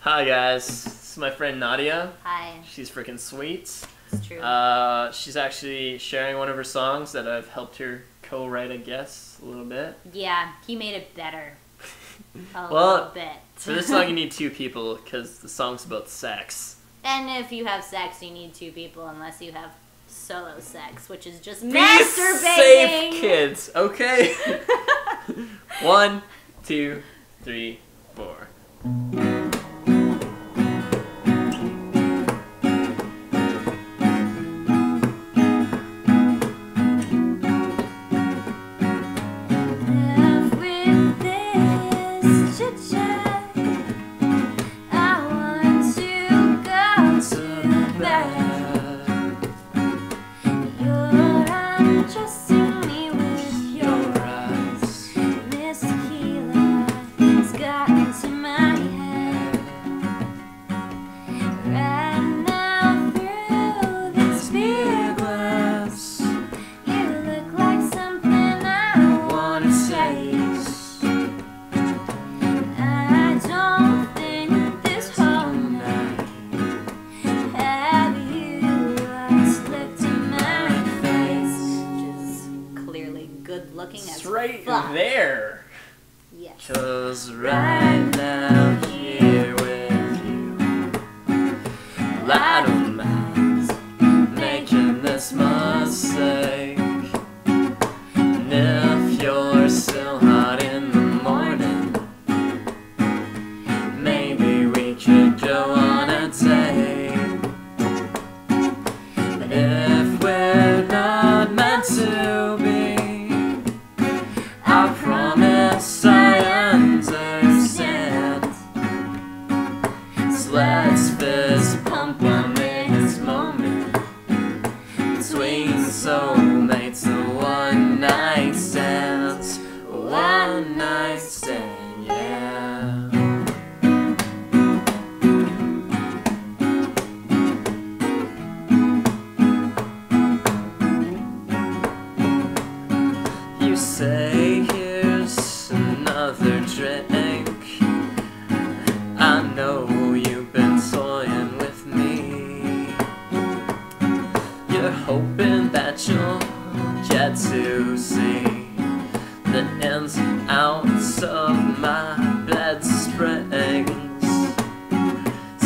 Hi guys, this is my friend Nadya. Hi, She's freaking sweet. it's true. Uh, she's actually sharing one of her songs that I've helped her co-write, I guess, a little bit. yeah, he made it better. A Well, little bit. For this song, you need two people because the song's about sex. and if you have sex, you need two people unless you have solo sex, which is just Be masturbating. safe, kids. Okay. one, two, three, four. There. Yes. Cause right now here with you, I don't mind making this mistake. Night stands. One night stand, yeah. You say of my bed springs.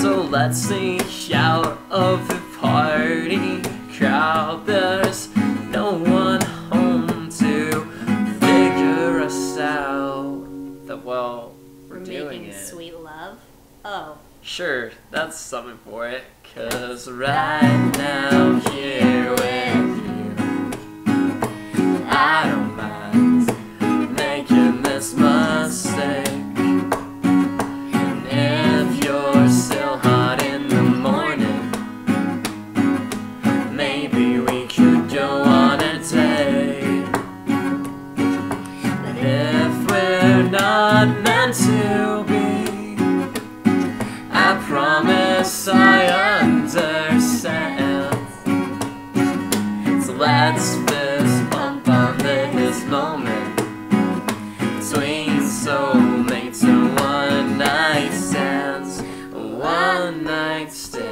So let's sneak out of the party crowd. There's no one home to figure us out. That well, we're, We're doing making it. sweet love. Oh. Sure, that's something for it. Cause right now here we're not meant to be, I promise I understand. So let's fist bump on this moment between soulmates and one night stands. One night stand,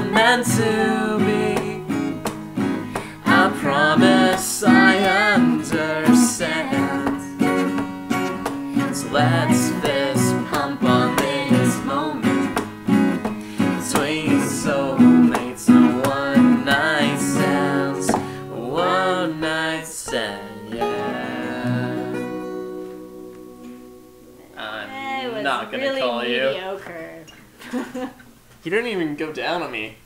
wasn't meant to be. I promise I understand. So let's fist pump on this moment between soulmates and one night stands. One night stand, yeah. I'm not gonna really call you. Mediocre. You didn't even go down on me.